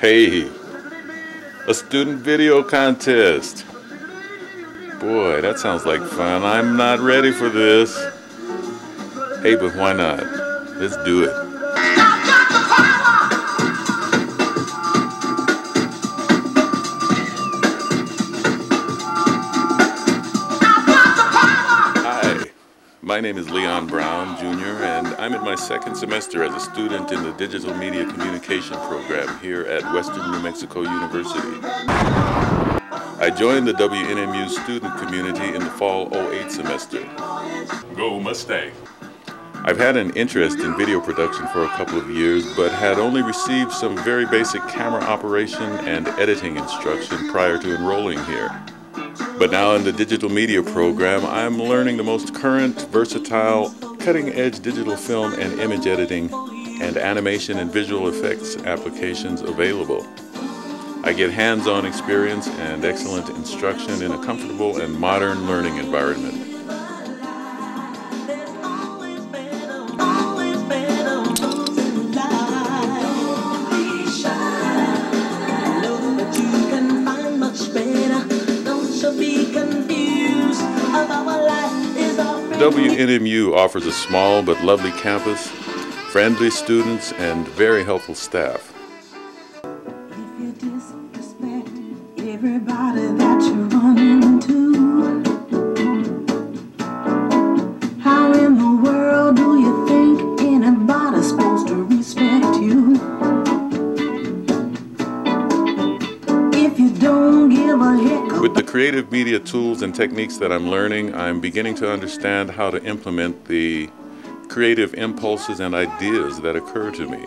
Hey, a student video contest. Boy, that sounds like fun. I'm not ready for this. Hey, but why not? Let's do it. My name is Leon Brown Jr., and I'm in my second semester as a student in the Digital Media Communication program here at Western New Mexico University. I joined the WNMU student community in the fall 08 semester. Go Mustang! I've had an interest in video production for a couple of years, but had only received some very basic camera operation and editing instruction prior to enrolling here. But now in the digital media program, I'm learning the most current, versatile, cutting edge digital film and image editing and animation and visual effects applications available. I get hands on experience and excellent instruction in a comfortable and modern learning environment. WNMU offers a small but lovely campus, friendly students, and very helpful staff. everybody that you run into. With the creative media tools and techniques that I'm learning, I'm beginning to understand how to implement the creative impulses and ideas that occur to me.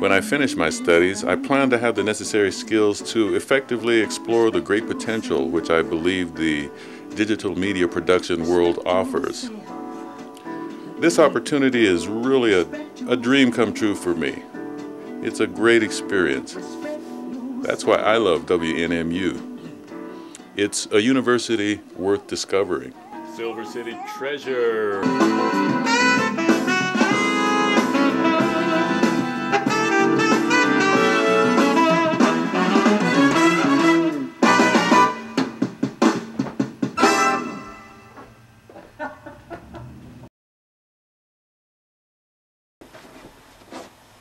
When I finish my studies, I plan to have the necessary skills to effectively explore the great potential which I believe the digital media production world offers. This opportunity is really a, a dream come true for me. It's a great experience. That's why I love WNMU. It's a university worth discovering. Silver City Treasure.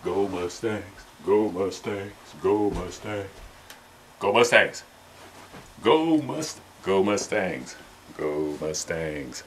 Go Mustangs, go Mustangs, go Mustangs. Go Mustangs. Go Must Go Mustangs. Go Mustangs.